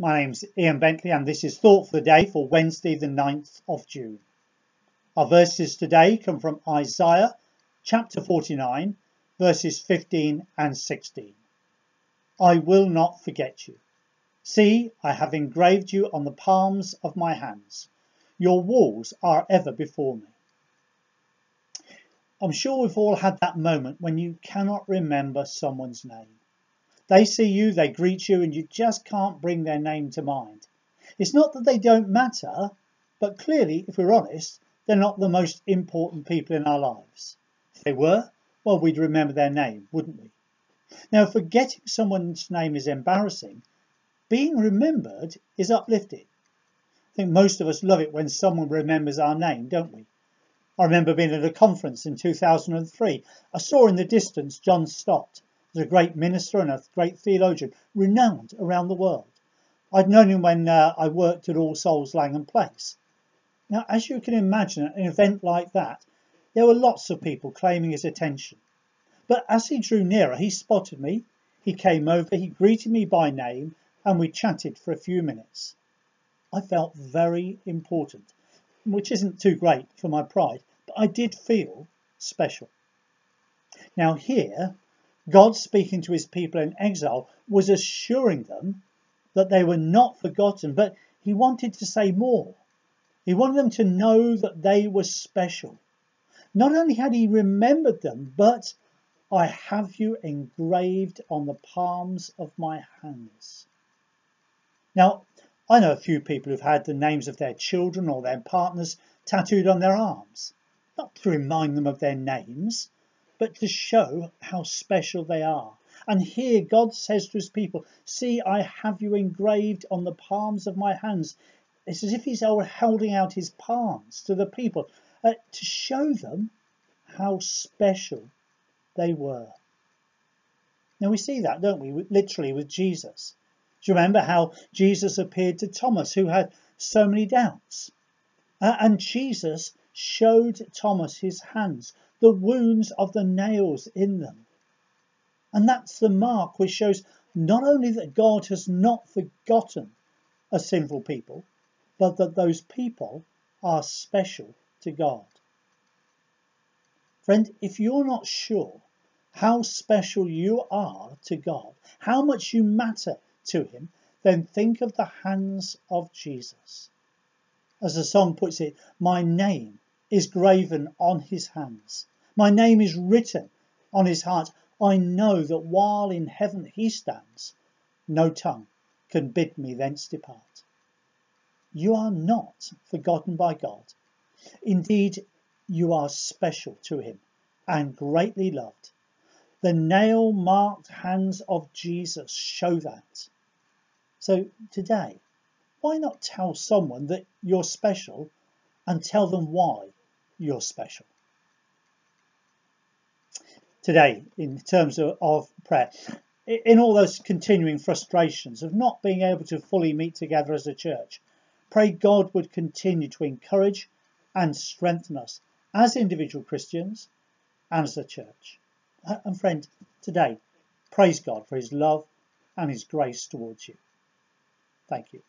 My name's Ian Bentley and this is Thought for the Day for Wednesday the 9th of June. Our verses today come from Isaiah chapter 49 verses 15 and 16. I will not forget you. See, I have engraved you on the palms of my hands. Your walls are ever before me. I'm sure we've all had that moment when you cannot remember someone's name. They see you, they greet you, and you just can't bring their name to mind. It's not that they don't matter, but clearly, if we're honest, they're not the most important people in our lives. If they were, well, we'd remember their name, wouldn't we? Now, forgetting someone's name is embarrassing, being remembered is uplifting. I think most of us love it when someone remembers our name, don't we? I remember being at a conference in 2003. I saw in the distance John Stott was a great minister and a great theologian, renowned around the world. I'd known him when uh, I worked at All Souls Langham Place. Now, as you can imagine, at an event like that, there were lots of people claiming his attention. But as he drew nearer, he spotted me, he came over, he greeted me by name, and we chatted for a few minutes. I felt very important, which isn't too great for my pride, but I did feel special. Now, here, God speaking to his people in exile was assuring them that they were not forgotten, but he wanted to say more. He wanted them to know that they were special. Not only had he remembered them, but I have you engraved on the palms of my hands. Now, I know a few people who've had the names of their children or their partners tattooed on their arms, not to remind them of their names, but to show how special they are. And here God says to his people, See, I have you engraved on the palms of my hands. It's as if he's holding out his palms to the people uh, to show them how special they were. Now we see that, don't we, literally with Jesus. Do you remember how Jesus appeared to Thomas, who had so many doubts? Uh, and Jesus showed Thomas his hands, the wounds of the nails in them. And that's the mark which shows not only that God has not forgotten a sinful people, but that those people are special to God. Friend, if you're not sure how special you are to God, how much you matter to Him, then think of the hands of Jesus. As the song puts it, my name is graven on his hands. My name is written on his heart. I know that while in heaven he stands, no tongue can bid me thence depart. You are not forgotten by God. Indeed, you are special to him and greatly loved. The nail marked hands of Jesus show that. So today, why not tell someone that you're special and tell them why you're special. Today, in terms of, of prayer, in all those continuing frustrations of not being able to fully meet together as a church, pray God would continue to encourage and strengthen us as individual Christians and as a church. Uh, and friend, today, praise God for his love and his grace towards you. Thank you.